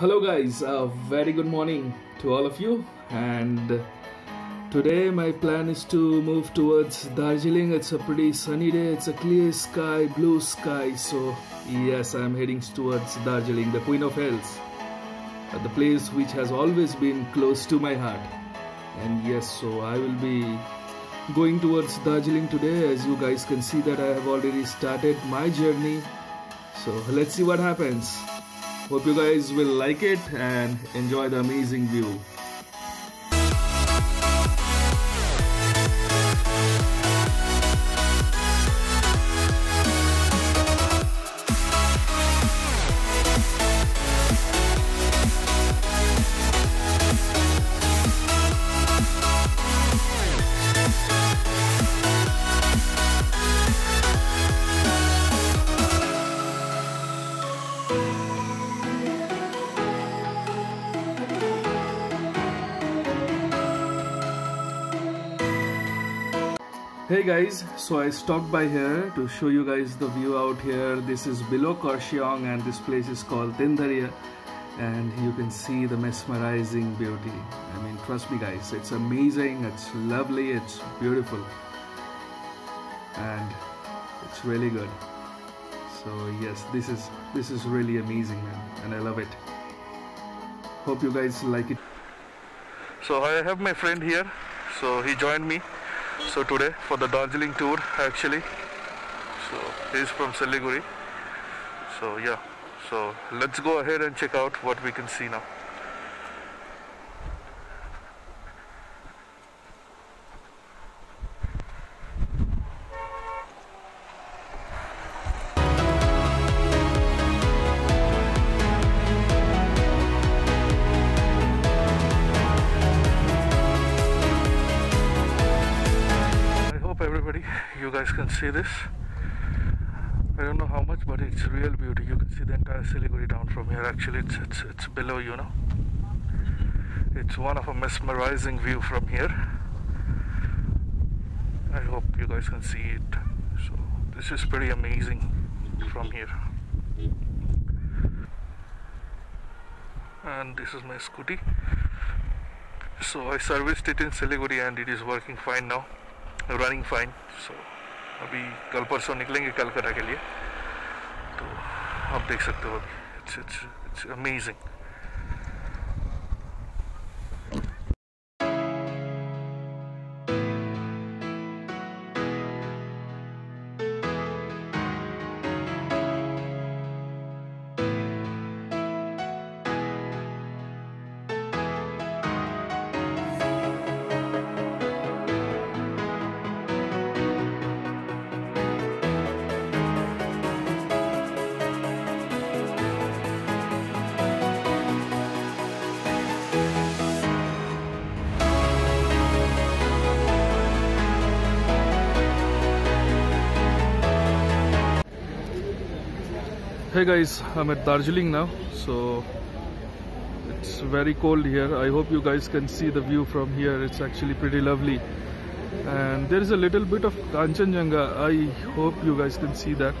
Hello, guys. A very good morning to all of you. And today, my plan is to move towards Darjeeling. It's a pretty sunny day. It's a clear sky, blue sky. So, yes, I'm heading towards Darjeeling, the Queen of Hills, the place which has always been close to my heart. And yes, so I will be going towards Darjeeling today. As you guys can see, that I have already started my journey. So, let's see what happens. Hope you guys will like it and enjoy the amazing view. Hey guys, so I stopped by here to show you guys the view out here. This is below Kurseong and this place is called Tindharia and you can see the mesmerizing beauty. I mean, trust me guys, it's amazing, it's lovely, it's beautiful and it's really good. So yes, this is this is really amazing man and I love it. Hope you guys like it. So I have my friend here. So he joined me. So today for the Darjeeling tour actually. So he's from Siliguri. So yeah. So let's go ahead and check out what we can see now. Everybody, you guys can see this. I don't know how much, but it's real beauty. You can see the entire Siliguri down from here. Actually, it's it's it's below you know It's one of a mesmerizing view from here. I hope you guys can see it. So this is pretty amazing from here. And this is my scooty. So I serviced it in Siliguri and it is working fine now. Running fine so अभी कल परसों निकलेंगे कलकत्ता के लिए। तो आप देख सकते हो अभी। It's it's it's amazing Hey guys, I'm at Darjeeling now. So it's very cold here. I hope you guys can see the view from here. It's actually pretty lovely. And there is a little bit of Kanchenjunga. I hope you guys can see that.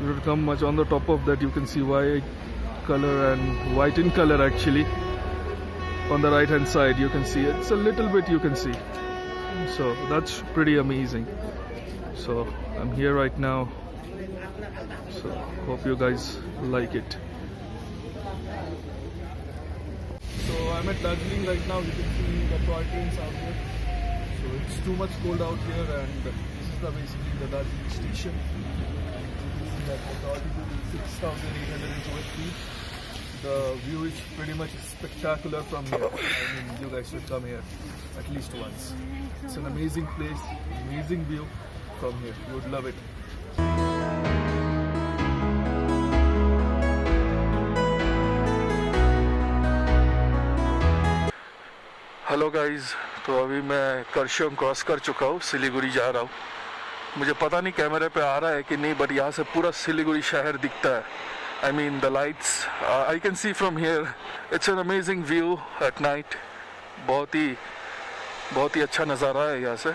You don't come much on the top of that. You can see white color and white in color actually. On the right hand side, you can see it's a little bit you can see. So that's pretty amazing. So I'm here right now so hope you guys like it. So i'm at darjeeling right now you can see the toy trains out here so it's too much cold out here and this is the basically the darjeeling station. You that the altitude is 6812 feet. The view is pretty much spectacular from here. I mean you guys should come here at least once. It's an amazing place amazing view from here. You would love it hello guys तो अभी मैं करशियम cross कर चुका हूँ, सिलीगुड़ी जा रहा हूँ। मुझे पता नहीं कैमरे पे आ रहा है कि नहीं बट यहाँ से पूरा सिलीगुड़ी शहर दिखता है। I mean the lights I can see from here it's an amazing view at night बहुत ही बहुत ही अच्छा नज़ारा है यहाँ से।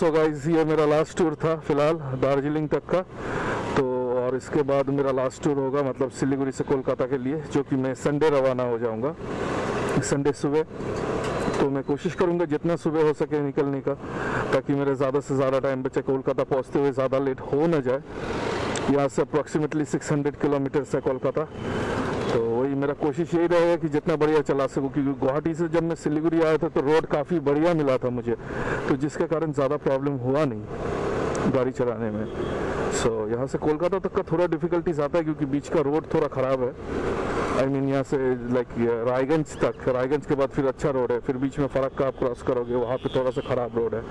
सो गाइस ये मेरा लास्ट टूर था, फ़िलहाल, दार्जिलिंग तक का। तो और इसके बाद मेरा लास्ट टूर होगा मतलब सिलीगुड़ी से कोलकाता के लिए, जो कि मैं संडे रवाना हो जाऊँगा। संडे सुबह। तो मैं कोशिश करूँगा जितना सुबह हो सके निकलने का, ताकि मेरे ज़्यादा से ज़्यादा टाइम बचे, कोलकाता पहुँचते हुए ज़्यादा लेट हो ना जाए। यहाँ से अप्रॉक्सीमेटली 600 किलोमीटर्स है कोलकाता। तो वही मेरा कोशिश यही रहेगा कि जितना बढ़िया चला सकूँ क्योंकि गुवाहाटी से जब मैं सिलीगुड़ी आया था तो रोड काफ़ी बढ़िया मिला था मुझे। तो जिसके कारण ज़्यादा प्रॉब्लम हुआ नहीं गाड़ी चलाने में। सो so, यहाँ से कोलकाता तक का थोड़ा डिफिकल्टीज आता है क्योंकि बीच का रोड थोड़ा ख़राब है। आई मीन यहाँ से लाइक रायगंज तक रायगंज के बाद फिर अच्छा रोड है फिर बीच में फरक का आप क्रॉस करोगे वहाँ पे थोड़ा सा ख़राब रोड है।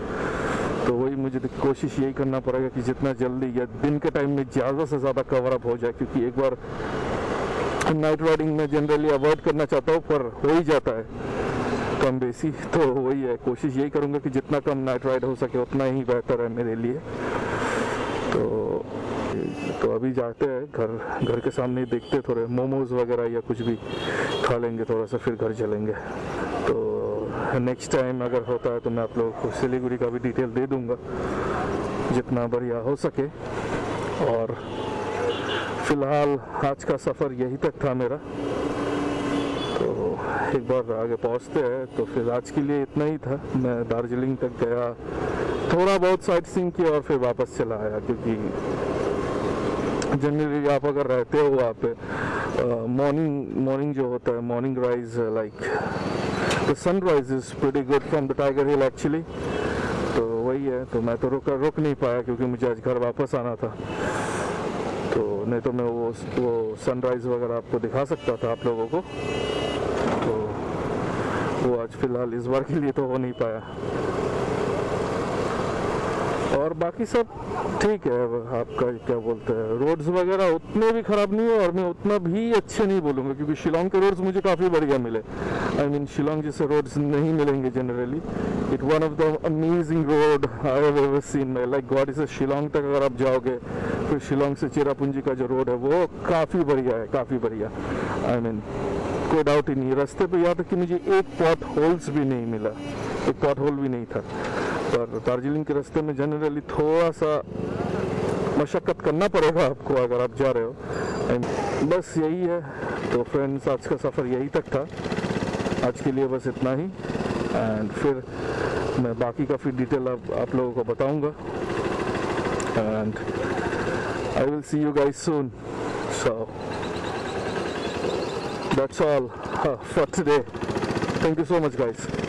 तो वही मुझे कोशिश यही करना पड़ेगा कि जितना जल्दी या दिन के टाइम में ज़्यादा से ज़्यादा कवर अप हो जाए क्योंकि एक बार नाइट राइडिंग में जनरली अवॉइड करना चाहता हूँ, पर हो ही जाता है। कम बेसी तो वही है, कोशिश यही करूँगा कि जितना कम नाइट राइड हो सके, उतना ही बेहतर है मेरे लिए। तो तो अभी जाते हैं, घर घर के सामने देखते थोड़े, मोमोज वगैरह या कुछ भी खा लेंगे, थोड़ा सा फिर घर चलेंगे। तो नेक्स्ट टाइम अगर होता है तो मैं आप लोगों को सिलीगुड़ी का भी डिटेल दे दूँगा, जितना बढ़िया हो सके। और फ़िलहाल आज का सफ़र यही तक था मेरा। तो एक बार आगे पहुँचते हैं तो फिर आज के लिए इतना ही था। मैं दार्जिलिंग तक गया, थोड़ा बहुत साइट सीइंग किया और फिर वापस चला आया, क्योंकि जनरली आप अगर रहते हो वहाँ पे मॉर्निंग मॉर्निंग जो होता है morning rise like the sunrise is pretty good from the Tiger Hill actually तो वही है तो मैं तो रुक रुक नहीं पाया, क्योंकि मुझे आज घर वापस आना था। तो नहीं तो मैं वो वो सनराइज वगैरह आपको दिखा सकता था आप लोगों को। तो वो आज फ़िलहाल इस बार के लिए तो हो नहीं पाया। और बाकी सब ठीक है आपका क्या बोलते हैं रोड्स वगैरह उतने भी खराब नहीं है और मैं उतना भी अच्छे नहीं बोलूँगा, क्योंकि शिलोंग के रोड्स मुझे काफ़ी बढ़िया मिले। आई मीन शिलोंग जैसे रोड्स नहीं मिलेंगे generally it one of the amazing road I have ever seen like God से शिलोंग तक अगर आप जाओगे फिर शिलोंग से चेरापूंजी का जो रोड है वो काफ़ी बढ़िया है काफ़ी बढ़िया। आई मीन कोई डाउट ही नहीं। रास्ते पे यहाँ तक कि मुझे एक पॉट होल्स भी नहीं मिला। एक पॉट होल भी नहीं था। पर दार्जिलिंग के रास्ते में जनरली थोड़ा सा मशक्क़त करना पड़ेगा आपको अगर आप जा रहे हो। And बस यही है। तो फ्रेंड्स आज का सफ़र यही तक था। आज के लिए बस इतना ही। एंड फिर मैं बाकी का फिर डिटेल आप, आप लोगों को बताऊँगा। And I will see you guys soon. So that's all uh, for today. Thank you so much guys.